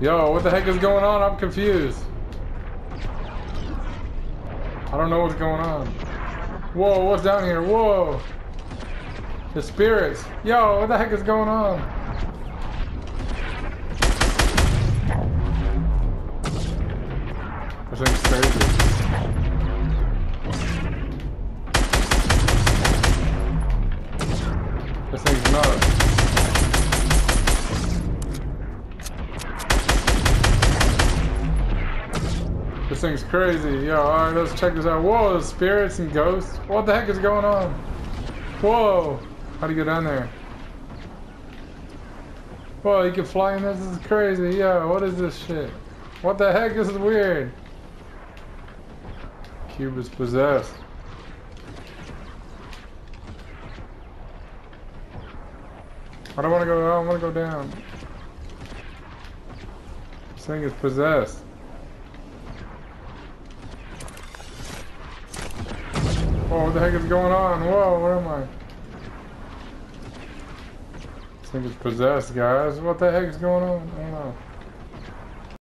Yo, what the heck is going on? I'm confused. I don't know what's going on. Whoa, what's down here? Whoa. The spirits. Yo, what the heck is going on? This thing's crazy. This thing's nuts. This thing's crazy. Yo, alright, let's check this out. Whoa, spirits and ghosts. What the heck is going on? Whoa. How do you get down there? Whoa, you can fly in this? This is crazy. Yo, what is this shit? What the heck? This is weird. Cube is possessed. I don't want to go. I want to go down. This thing is possessed. Whoa, what the heck is going on? Whoa, where am I? This thing is possessed, guys. What the heck is going on? I don't know.